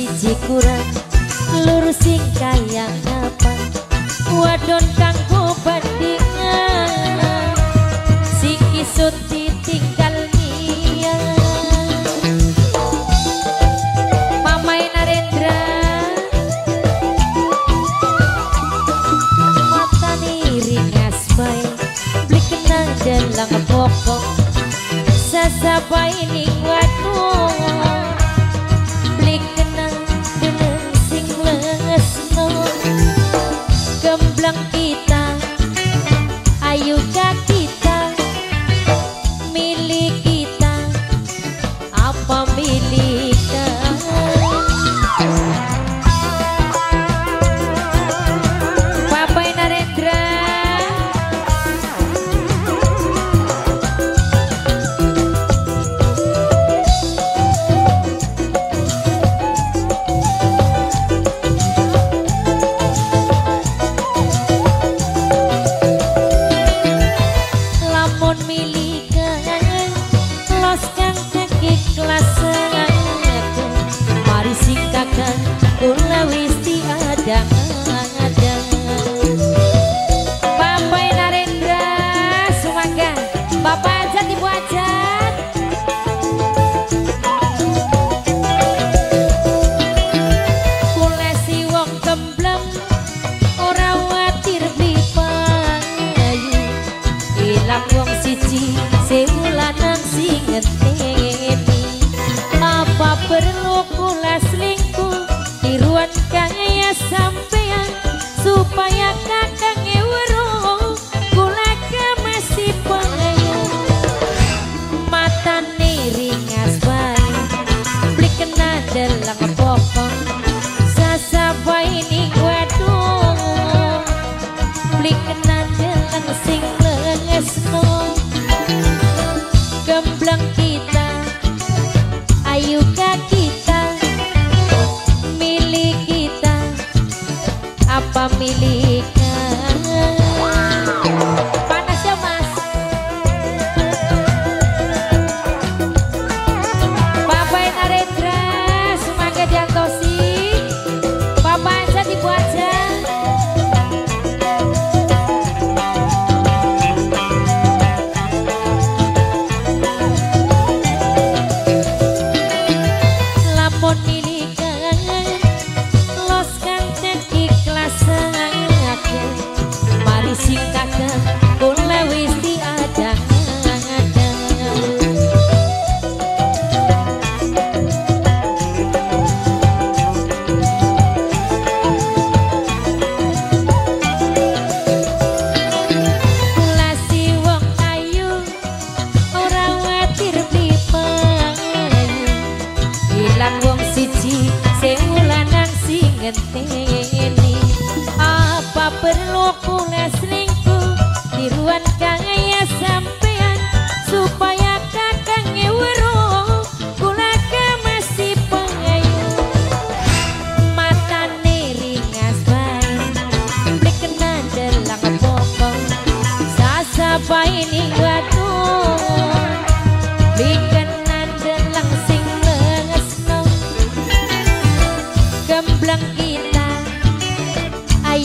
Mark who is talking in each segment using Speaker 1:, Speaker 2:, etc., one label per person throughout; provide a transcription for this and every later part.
Speaker 1: siji kurang lurus sing apa? Wadon kang bandingan sing isut ditinggal nia Mamai Narendra mata ringas bae blik kenang dalang pokok sasabai ning waduh ayo siji apa ngenteni apa perlu kula selingkuh tiruan kaya sampean supaya kakang weruh kula ke masih pengayu. Mata ringas bae blik kena dalang pokok. Sasaba ini waduh blik kena dalang sing lengesno gemblang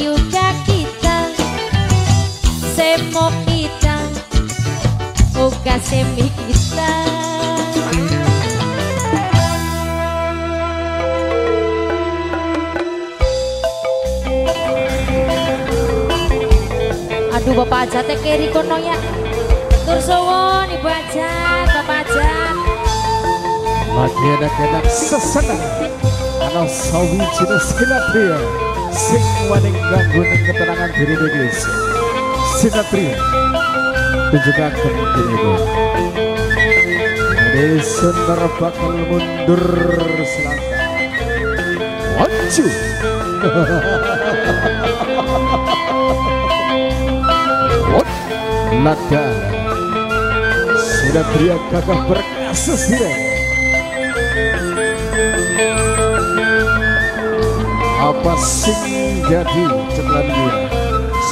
Speaker 1: ka kita semo kita Oka semi kita Aduh Bapak Ajat teh keri kono ya. Tur suwun Ibu Ajat, Bapak Ajat.
Speaker 2: Kena sesenang Ana sawi jenis kinatria Sing waning ganggu ning keterangan diri Inggris. Kemungkinan itu. Ini sender bakal mundur selangkah. Waju What? Lada Sinatria gagah berkasus tidak apa sing jadi cekelan dia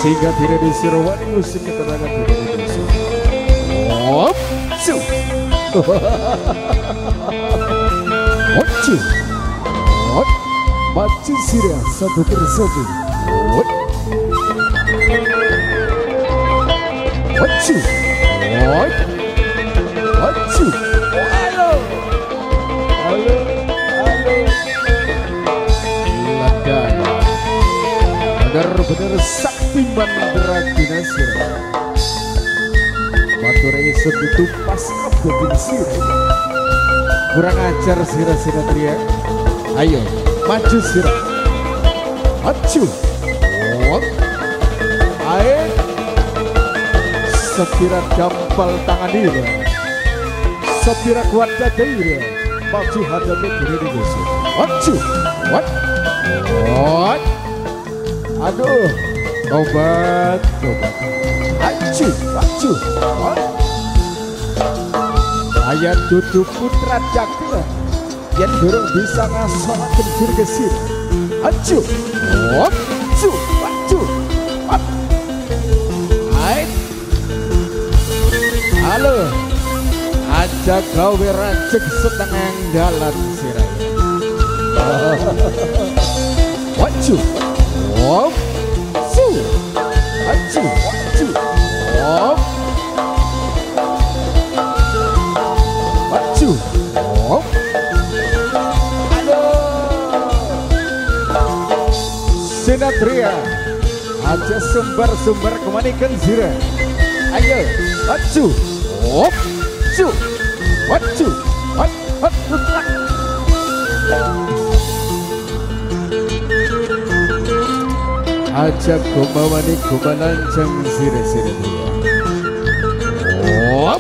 Speaker 2: sehingga tidak disirwani musik keterangan tidak ditulis Wop, cu. Wop, cu. What? Maju sirah satu persatu. Maju. What? Maju. Halo. Halo. Halo. Benar-benar sakti mandra dinasir. Matur esuk itu pas sirah. Kurang ajar sirah-sirah teriak. Ayo, maju sirah. Maju. What? Ayo. Sepira gampal tangan diri. Sepira kuat diri. Maju hadapi diri di. Maju. What? What? Aduh. Tobat. Maju, maju. What? Ayat duduk putra jaga yang dorong bisa ngasolat kecil kesir. Maju, maju, maju. Hai, halo, aja gawe racik setengah dalan sirai. Maju, maju oh aduh sinatria. Aja sumber-sumber kemanikan zira ayo maju oh maju maju aja kumawani kumanancang zira-zira dia oh